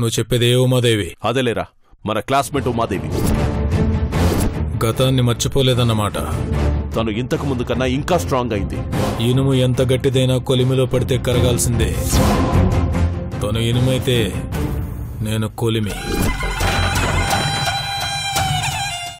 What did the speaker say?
నువ్వు చెప్పేది ఏ ఉమాదేవి అదేలేరా మన క్లాస్మేట్ ఉమాదేవి గతాన్ని మర్చిపోలేదన్నమాట. తను ఇంతకు ముందు కన్నా ఇంకా స్ట్రాంగ్ అయింది. ఇనుము ఎంత గట్టిదైనా కొలిమిలో పడితే కరగాల్సిందే. తను ఇనుమైతే నేను కొలిమి.